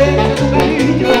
bello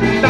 Bye.